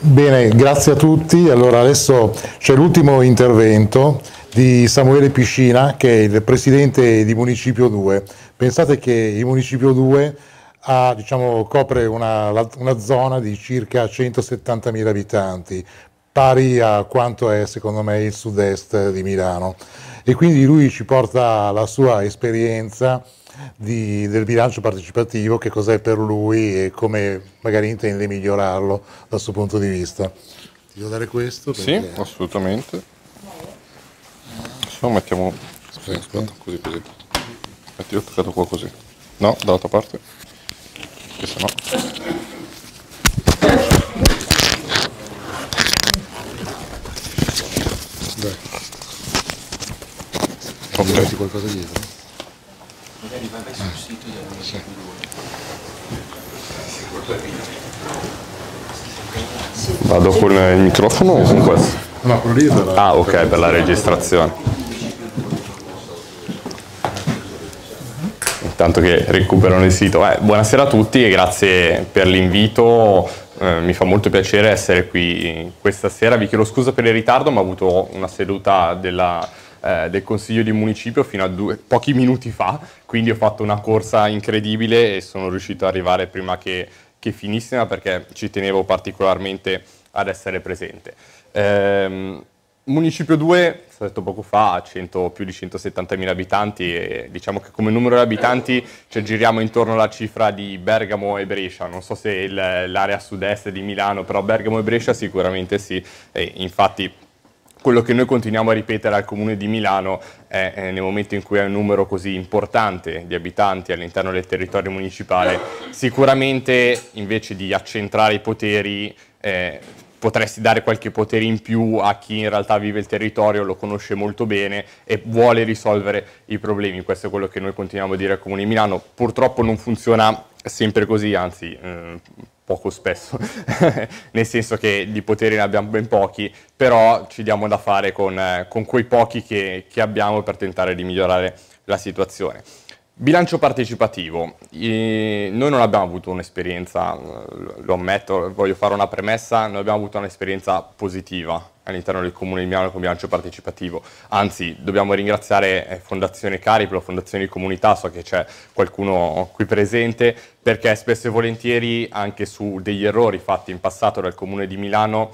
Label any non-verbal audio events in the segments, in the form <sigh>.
Bene, grazie a tutti. Allora adesso c'è l'ultimo intervento di Samuele Piscina che è il presidente di Municipio 2. Pensate che il Municipio 2 ha, diciamo, copre una, una zona di circa 170.000 abitanti, pari a quanto è secondo me il sud-est di Milano. E quindi lui ci porta la sua esperienza di, del bilancio partecipativo, che cos'è per lui e come magari intende migliorarlo dal suo punto di vista. Ti devo dare questo? Perché... Sì, assolutamente. Adesso mettiamo... Aspetta, aspetta, così così. Metti, ho toccato qua così. No, dall'altra parte. Che se no... Dai. Ok. qualcosa dietro? Sito sì. Vado con il microfono o con questo? No, quello lì è per Ah, ok, per la registrazione. Intanto che recuperano il sito. Eh, buonasera a tutti e grazie per l'invito. Eh, mi fa molto piacere essere qui questa sera. Vi chiedo scusa per il ritardo, ma ho avuto una seduta della eh, del consiglio di municipio fino a due, pochi minuti fa, quindi ho fatto una corsa incredibile e sono riuscito ad arrivare prima che, che finissima perché ci tenevo particolarmente ad essere presente. Eh, Municipio 2, si detto poco fa, ha 100, più di 170.000 abitanti e diciamo che come numero di abitanti ci giriamo intorno alla cifra di Bergamo e Brescia, non so se l'area sud-est di Milano, però Bergamo e Brescia sicuramente sì, e infatti quello che noi continuiamo a ripetere al Comune di Milano è eh, nel momento in cui hai un numero così importante di abitanti all'interno del territorio municipale, sicuramente invece di accentrare i poteri eh, potresti dare qualche potere in più a chi in realtà vive il territorio, lo conosce molto bene e vuole risolvere i problemi. Questo è quello che noi continuiamo a dire al Comune di Milano. Purtroppo non funziona sempre così, anzi eh, poco spesso, <laughs> nel senso che di poteri ne abbiamo ben pochi, però ci diamo da fare con, eh, con quei pochi che, che, abbiamo per tentare di migliorare la situazione. Bilancio partecipativo. I, noi non abbiamo avuto un'esperienza, lo ammetto, voglio fare una premessa, noi abbiamo avuto un'esperienza positiva all'interno del Comune di Milano con bilancio partecipativo. Anzi, dobbiamo ringraziare eh, Fondazione Cariplo, Fondazione di Comunità, so che c'è qualcuno qui presente, perché spesso e volentieri anche su degli errori fatti in passato dal Comune di Milano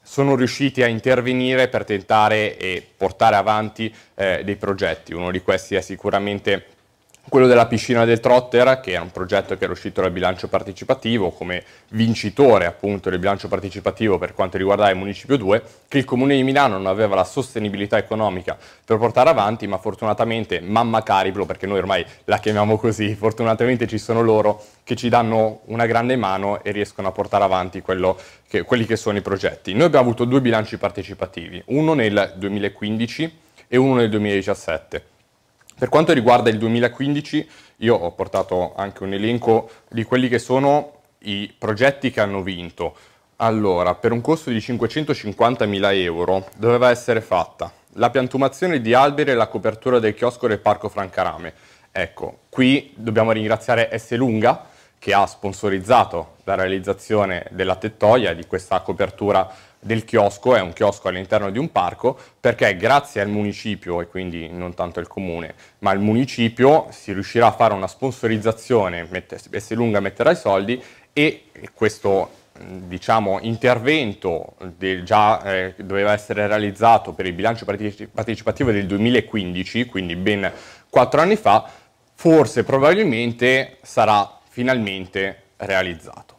sono riusciti a intervenire per tentare e portare avanti eh, dei progetti. Uno di questi è sicuramente quello della piscina del Trotter, che è un progetto che era uscito dal bilancio partecipativo come vincitore appunto del bilancio partecipativo per quanto riguarda il Municipio 2, che il Comune di Milano non aveva la sostenibilità economica per portare avanti, ma fortunatamente Mamma Cariblo, perché noi ormai la chiamiamo così, fortunatamente ci sono loro che ci danno una grande mano e riescono a portare avanti che, quelli che sono i progetti. Noi abbiamo avuto due bilanci partecipativi, uno nel 2015 e uno nel 2017 per quanto riguarda il 2015, io ho portato anche un elenco di quelli che sono i progetti che hanno vinto. Allora, per un costo di 550.000 euro doveva essere fatta la piantumazione di alberi e la copertura del chiosco del Parco Francarame. Ecco, qui dobbiamo ringraziare S. Lunga che ha sponsorizzato la realizzazione della tettoia di questa copertura del chiosco, è un chiosco all'interno di un parco, perché grazie al municipio, e quindi non tanto il comune, ma il municipio si riuscirà a fare una sponsorizzazione, S. Lunga metterà i soldi e questo diciamo, intervento del, già eh, doveva essere realizzato per il bilancio partecipativo del 2015, quindi ben quattro anni fa, forse probabilmente sarà finalmente realizzato.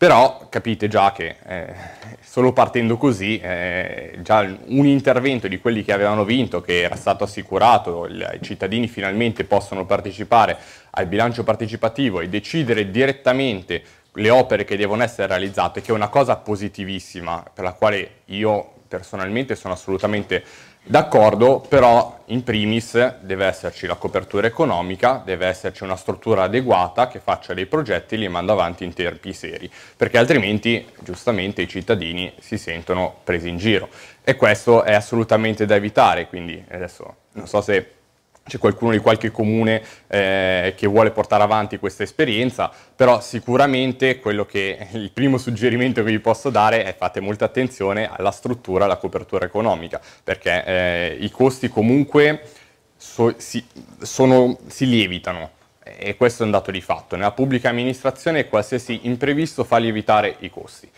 Però capite già che eh, solo partendo così, eh, già un intervento di quelli che avevano vinto, che era stato assicurato, il, i cittadini finalmente possono partecipare al bilancio partecipativo e decidere direttamente le opere che devono essere realizzate, che è una cosa positivissima, per la quale io personalmente sono assolutamente D'accordo, però in primis deve esserci la copertura economica, deve esserci una struttura adeguata che faccia dei progetti e li manda avanti in tempi seri, perché altrimenti giustamente i cittadini si sentono presi in giro. E questo è assolutamente da evitare, quindi adesso non so se c'è qualcuno di qualche comune eh, che vuole portare avanti questa esperienza, però sicuramente quello che il primo suggerimento che vi posso dare è fate molta attenzione alla struttura, alla copertura economica, perché eh, i costi comunque so, si, sono, si lievitano e questo è un dato di fatto. Nella pubblica amministrazione qualsiasi imprevisto fa lievitare i costi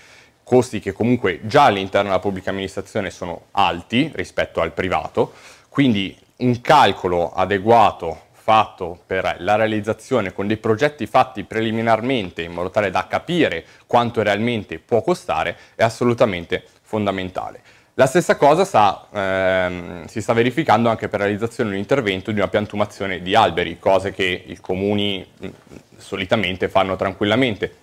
costi che comunque già all'interno della pubblica amministrazione sono alti rispetto al privato, quindi un calcolo adeguato fatto per la realizzazione con dei progetti fatti preliminarmente in modo tale da capire quanto realmente può costare è assolutamente fondamentale. La stessa cosa sta, ehm, si sta verificando anche per la realizzazione di un intervento di una piantumazione di alberi, cose che i comuni mh, solitamente fanno tranquillamente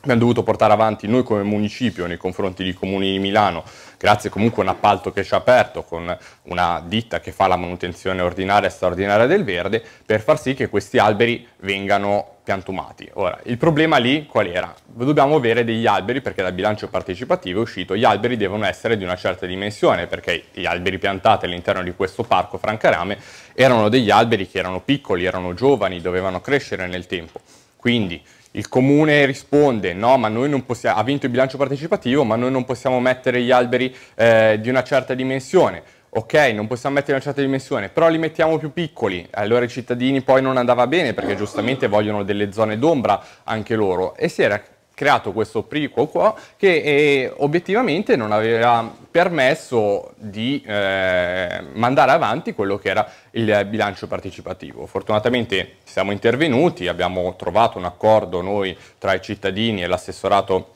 abbiamo dovuto portare avanti noi come municipio nei confronti dei comuni di Milano, grazie comunque a un appalto che ci ha aperto con una ditta che fa la manutenzione ordinaria e straordinaria del verde, per far sì che questi alberi vengano piantumati. Ora, il problema lì qual era? Dobbiamo avere degli alberi, perché dal bilancio partecipativo è uscito, gli alberi devono essere di una certa dimensione, perché gli alberi piantati all'interno di questo parco Francarame erano degli alberi che erano piccoli, erano giovani, dovevano crescere nel tempo. Quindi il comune risponde no, ma noi non possiamo, ha vinto il bilancio partecipativo, ma noi non possiamo mettere gli alberi eh, di una certa dimensione. Ok, non possiamo mettere una certa dimensione, però li mettiamo più piccoli. Allora i cittadini poi non andava bene perché giustamente vogliono delle zone d'ombra anche loro. E si era creato questo prequel qua che eh, obiettivamente non aveva permesso di eh, mandare avanti quello che era il bilancio partecipativo. Fortunatamente siamo intervenuti, abbiamo trovato un accordo noi tra i cittadini e l'assessorato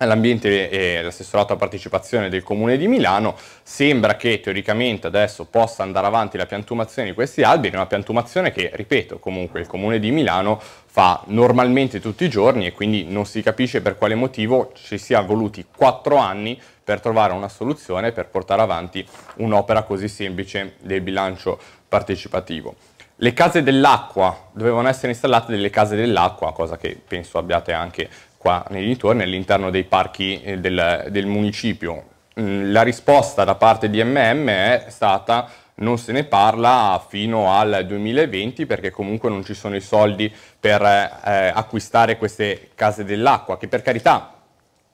all'ambiente e l'assessorato a partecipazione del Comune di Milano, sembra che teoricamente adesso possa andare avanti la piantumazione di questi alberi, una piantumazione che, ripeto, comunque il Comune di Milano fa normalmente tutti i giorni e quindi non si capisce per quale motivo ci sia voluti quattro anni per trovare una soluzione per portare avanti un'opera così semplice del bilancio partecipativo. Le case dell'acqua, dovevano essere installate delle case dell'acqua, cosa che penso abbiate anche qua nei dintorni, all'interno dei parchi eh, del, del municipio. Mm, la risposta da parte di MM è stata non se ne parla fino al 2020 perché comunque non ci sono i soldi per eh, acquistare queste case dell'acqua, che per carità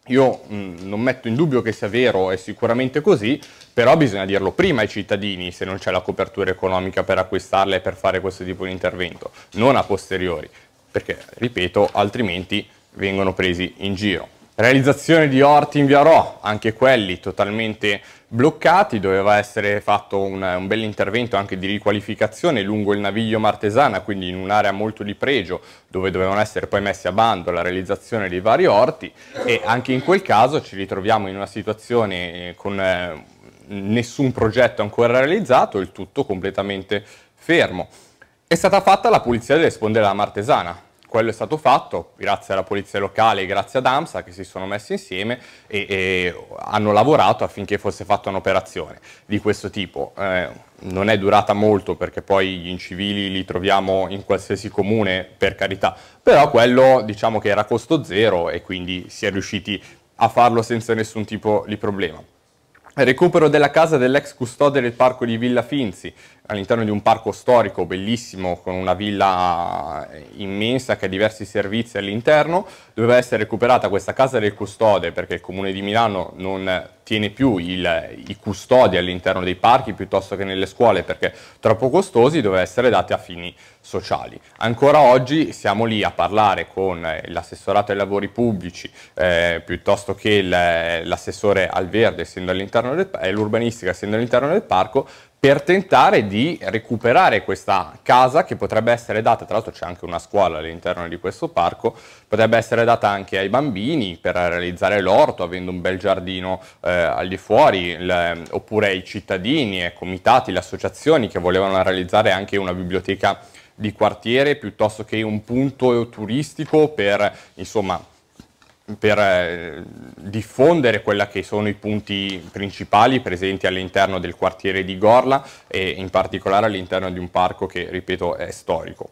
io mh, mm, non metto in dubbio che sia vero, è sicuramente così, però bisogna dirlo prima ai cittadini se non c'è la copertura economica per acquistarle e per fare questo tipo di intervento, non a posteriori, perché, ripeto, altrimenti vengono presi in giro. Realizzazione di orti in via Ro, anche quelli totalmente bloccati, doveva essere fatto un, un bel intervento anche di riqualificazione lungo il naviglio Martesana, quindi in un'area molto di pregio dove dovevano essere poi messi a bando la realizzazione dei vari orti e anche in quel caso ci ritroviamo in una situazione con eh, nessun progetto ancora realizzato, il tutto completamente fermo. È stata fatta la pulizia delle sponde della Martesana, quello è stato fatto grazie alla polizia locale e grazie ad AMSA che si sono messi insieme e, e hanno lavorato affinché fosse fatta un'operazione di questo tipo. Eh, non è durata molto perché poi gli incivili li troviamo in qualsiasi comune per carità, però quello diciamo che era costo zero e quindi si è riusciti a farlo senza nessun tipo di problema. Recupero della casa dell'ex custode del parco di Villa Finzi, all'interno di un parco storico bellissimo con una villa immensa che ha diversi servizi all'interno. Doveva essere recuperata questa casa del custode perché il comune di Milano non tiene più il, i custodi all'interno dei parchi piuttosto che nelle scuole perché troppo costosi, doveva essere dati a fini sociali. Ancora oggi siamo lì a parlare con l'assessorato ai lavori pubblici eh, piuttosto che l'assessore al verde essendo all'interno del, e l'urbanistica essendo all'interno del parco per tentare di recuperare questa casa che potrebbe essere data, tra l'altro c'è anche una scuola all'interno di questo parco, potrebbe essere data anche ai bambini per realizzare l'orto, avendo un bel giardino eh, al di fuori, il, oppure ai cittadini, ai comitati, le associazioni che volevano realizzare anche una biblioteca di quartiere piuttosto che un punto turistico per, insomma, per eh, diffondere quelli che sono i punti principali presenti all'interno del quartiere di Gorla e in particolare all'interno di un parco che, ripeto, è storico.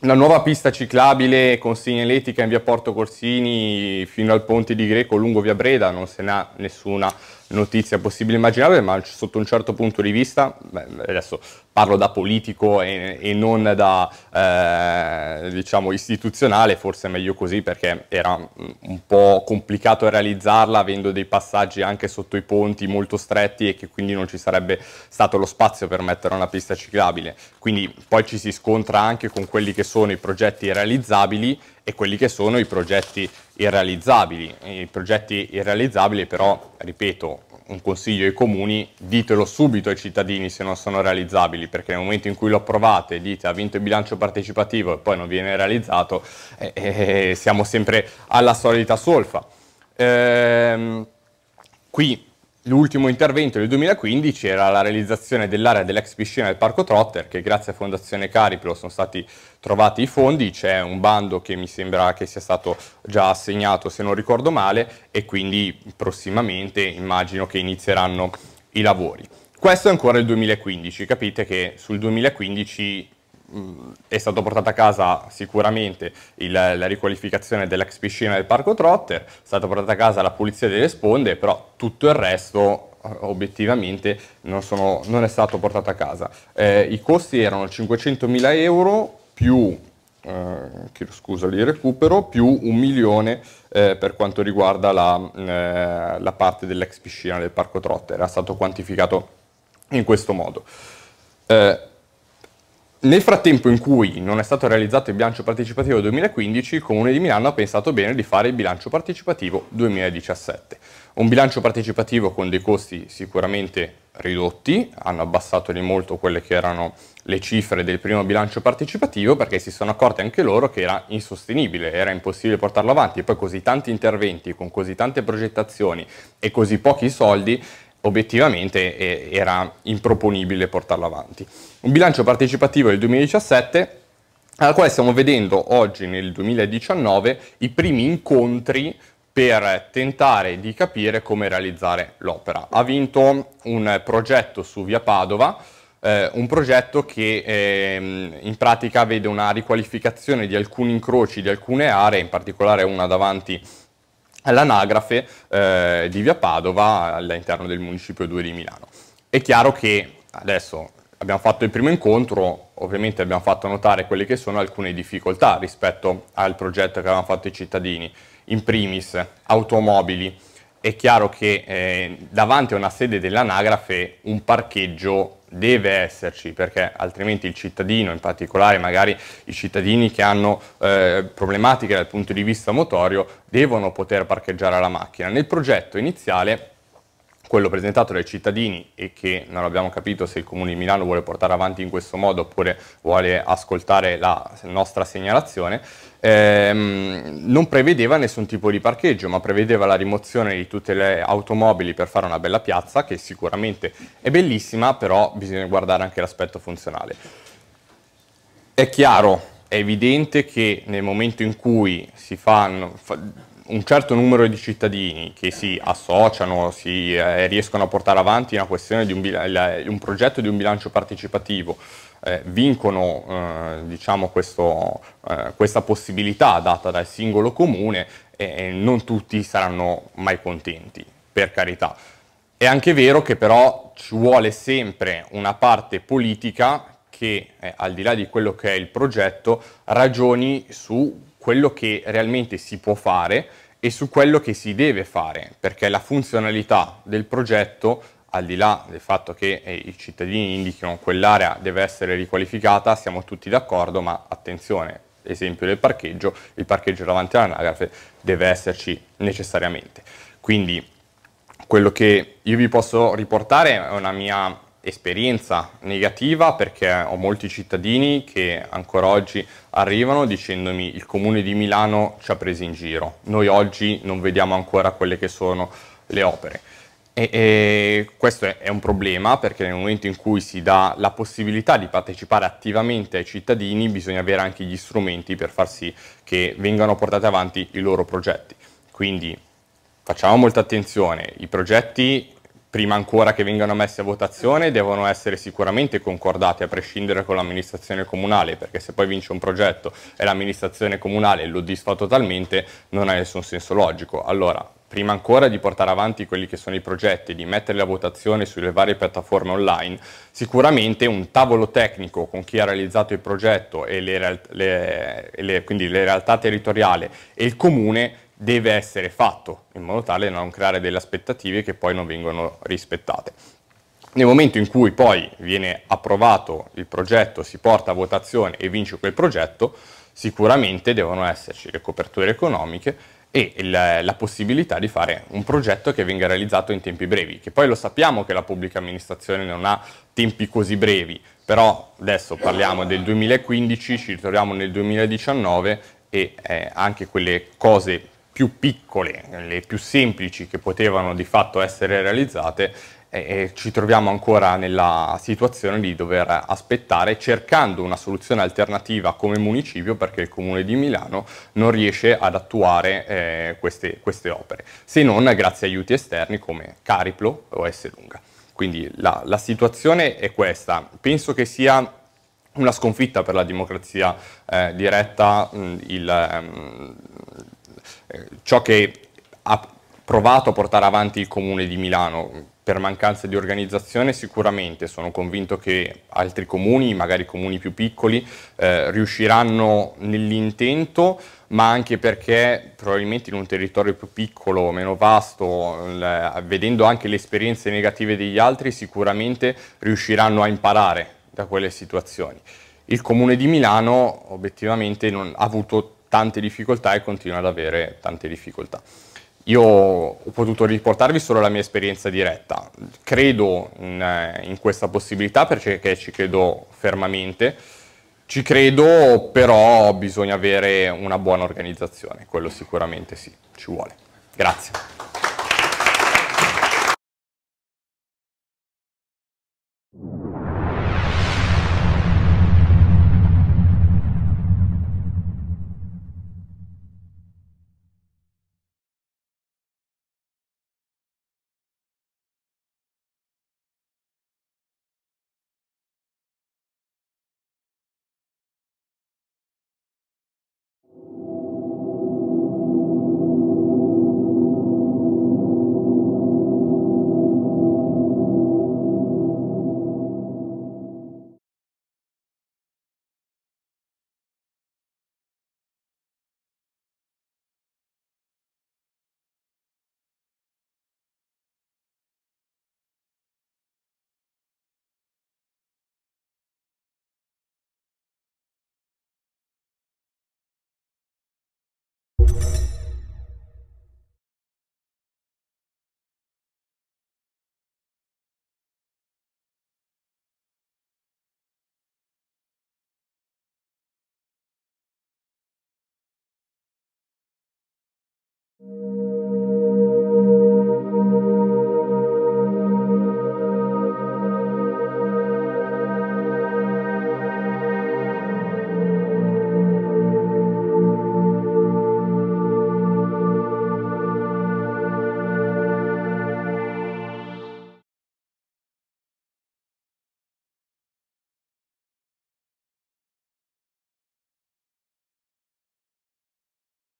una nuova pista ciclabile con segnaletica in via Porto Corsini fino al ponte di Greco lungo via Breda, non se n'ha nessuna notizia possibile immaginabile, ma sotto un certo punto di vista, beh, adesso parlo da politico e, e non da eh, diciamo istituzionale, forse è meglio così perché era un po' complicato realizzarla avendo dei passaggi anche sotto i ponti molto stretti e che quindi non ci sarebbe stato lo spazio per mettere una pista ciclabile. Quindi poi ci si scontra anche con quelli che sono i progetti realizzabili e quelli che sono i progetti irrealizzabili. I progetti irrealizzabili però, ripeto, un consiglio ai comuni, ditelo subito ai cittadini se non sono realizzabili, perché nel momento in cui lo approvate e dite ha vinto il bilancio partecipativo e poi non viene realizzato, eh, eh, siamo sempre alla solita solfa. Ehm, qui L'ultimo intervento del 2015 era la realizzazione dell'area dell'ex piscina del Parco Trotter, che grazie a Fondazione Cariplo sono stati trovati i fondi, c'è un bando che mi sembra che sia stato già assegnato se non ricordo male e quindi prossimamente immagino che inizieranno i lavori. Questo è ancora il 2015, capite che sul 2015 è stato portato a casa sicuramente il, la riqualificazione dell'ex piscina del Parco Trotter, è stata portata a casa la pulizia delle sponde, però tutto il resto eh, obiettivamente non, sono, non, è stato portato a casa. Eh, I costi erano 500.000 euro più, eh, scusa li recupero, più un milione eh, per quanto riguarda la, eh, la parte dell'ex piscina del Parco Trotter, era stato quantificato in questo modo. Nel frattempo in cui non è stato realizzato il bilancio partecipativo 2015, il Comune di Milano ha pensato bene di fare il bilancio partecipativo 2017. Un bilancio partecipativo con dei costi sicuramente ridotti, hanno abbassato di molto quelle che erano le cifre del primo bilancio partecipativo perché si sono accorti anche loro che era insostenibile, era impossibile portarlo avanti e poi così tanti interventi, con così tante progettazioni e così pochi soldi obiettivamente era improponibile portarlo avanti. Un bilancio partecipativo del 2017 alla quale stiamo vedendo oggi nel 2019 i primi incontri per tentare di capire come realizzare l'opera. Ha vinto un progetto su via Padova, eh, un progetto che eh, in pratica vede una riqualificazione di alcuni incroci di alcune aree, in particolare una davanti all'anagrafe eh, di Via Padova all'interno del Municipio 2 di Milano. È chiaro che adesso abbiamo fatto il primo incontro, ovviamente abbiamo fatto notare quelle che sono alcune difficoltà rispetto al progetto che avevano fatto i cittadini, in primis automobili. È chiaro che eh, davanti a una sede dell'anagrafe un parcheggio deve esserci perché altrimenti il cittadino, in particolare magari i cittadini che hanno eh, problematiche dal punto di vista motorio, devono poter parcheggiare la macchina. Nel progetto iniziale quello presentato dai cittadini e che non abbiamo capito se il Comune di Milano vuole portare avanti in questo modo oppure vuole ascoltare la nostra segnalazione, ehm, non prevedeva nessun tipo di parcheggio, ma prevedeva la rimozione di tutte le automobili per fare una bella piazza, che sicuramente è bellissima, però bisogna guardare anche l'aspetto funzionale. È chiaro, è evidente che nel momento in cui si fanno... Fa, un certo numero di cittadini che si associano, si eh, riescono a portare avanti una questione di un, un progetto di un bilancio partecipativo, eh, vincono eh, diciamo questo, eh, questa possibilità data dal singolo comune e non tutti saranno mai contenti, per carità. È anche vero che però ci vuole sempre una parte politica che, eh, al di là di quello che è il progetto, ragioni su quello che realmente si può fare e su quello che si deve fare, perché la funzionalità del progetto, al di là del fatto che eh, i cittadini indichino quell'area deve essere riqualificata, siamo tutti d'accordo, ma attenzione, esempio del parcheggio, il parcheggio davanti all'anagrafe deve esserci necessariamente. Quindi quello che io vi posso riportare è una mia esperienza negativa perché ho molti cittadini che ancora oggi arrivano dicendomi il comune di Milano ci ha presi in giro, noi oggi non vediamo ancora quelle che sono le opere. E, e questo è, è, un problema perché nel momento in cui si dà la possibilità di partecipare attivamente ai cittadini bisogna avere anche gli strumenti per far sì che vengano portati avanti i loro progetti. Quindi facciamo molta attenzione, i progetti prima ancora che vengano messi a votazione devono essere sicuramente concordati a prescindere con l'amministrazione comunale perché se poi vince un progetto e l'amministrazione comunale lo disfa totalmente non ha nessun senso logico. Allora, prima ancora di portare avanti quelli che sono i progetti, di metterli a votazione sulle varie piattaforme online, sicuramente un tavolo tecnico con chi ha realizzato il progetto e le, le, le, quindi le realtà territoriali e il comune deve essere fatto in modo tale da non creare delle aspettative che poi non vengono rispettate. Nel momento in cui poi viene approvato il progetto, si porta a votazione e vince quel progetto, sicuramente devono esserci le coperture economiche e il, la possibilità di fare un progetto che venga realizzato in tempi brevi, che poi lo sappiamo che la pubblica amministrazione non ha tempi così brevi, però adesso parliamo del 2015, ci ritroviamo nel 2019 e eh, anche quelle cose più piccole, le più semplici che potevano di fatto essere realizzate, e ci troviamo ancora nella situazione di dover aspettare cercando una soluzione alternativa come municipio perché il Comune di Milano non riesce ad attuare eh, queste, queste, opere, se non grazie a aiuti esterni come Cariplo o S. Lunga. Quindi la, la situazione è questa. Penso che sia una sconfitta per la democrazia eh, diretta mh, il, um, eh, ciò che ha provato a portare avanti il Comune di Milano per mancanza di organizzazione sicuramente, sono convinto che altri comuni, magari comuni più piccoli, eh, riusciranno nell'intento, ma anche perché probabilmente in un territorio più piccolo, meno vasto, l- vedendo anche le esperienze negative degli altri, sicuramente riusciranno a imparare da quelle situazioni. Il Comune di Milano obiettivamente non, ha avuto tante difficoltà e continua ad avere tante difficoltà. Io ho potuto riportarvi solo la mia esperienza diretta, credo in, eh, in questa possibilità perché ci credo fermamente, ci credo però bisogna avere una buona organizzazione, quello sicuramente sì, ci vuole. Grazie.